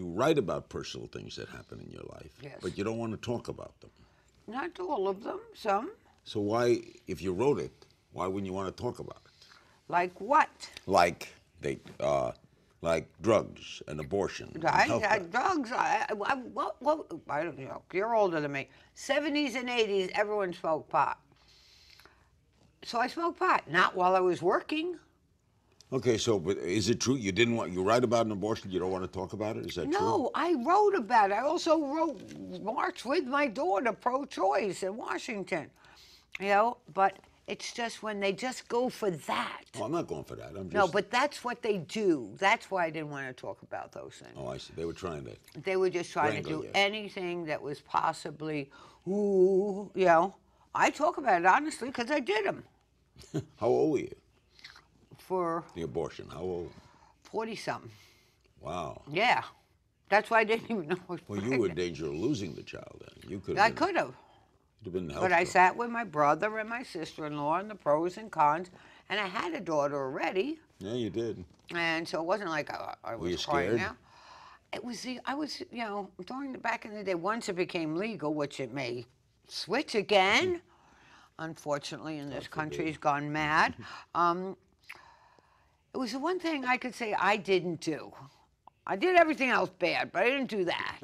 you write about personal things that happen in your life, Yes. but you don't want to talk about them. Not all of them, some. So why, if you wrote it, why wouldn't you want to talk about it? Like what? Like they, uh, like drugs and abortion. I, health I, drugs. I, I, I- what, what, I don't know. You're older than me. 70s and 80s, everyone smoked pot. So I smoked pot, not while I was working. Okay, so but is it true you didn't want you write about an abortion? You don't want to talk about it? Is that true? No, I wrote about it. I also wrote marched with my daughter pro-choice in Washington. You know, but it's just when they just go for that. Well, I'm not going for that. I'm just. No, but that's what they do. That's why I didn't want to talk about those things. Oh, I see. They were trying to. They were just trying Wrangle to do anything that was possibly, ooh, you know. I talk about it honestly because I did them How old were you? For The abortion. How old? 40 something. Wow. Yeah. That's why I didn't even know I was Well, you were in danger of losing the child then. You could. I could have. Have been But I sat with my brother and my sister in law and the pros and cons, and I had a daughter already, Yeah, you did. and so it wasn't like I, I was you crying scared? out. It was the I was you know during the back in the day once it became legal, which it may switch again. Unfortunately, in this country's gone mad. Um, it was the one thing I could say I didn't do. I did everything else bad, but I didn't do that.